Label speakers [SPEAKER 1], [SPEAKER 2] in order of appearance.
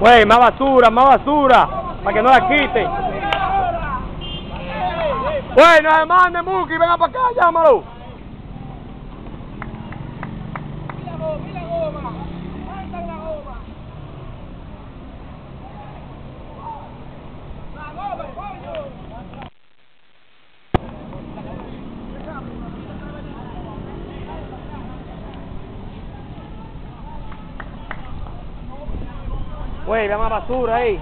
[SPEAKER 1] Güey, más basura, más basura, para que no la quiten. Güey, no se Muki, venga para acá, llámalo. Güey, ve más basura ahí.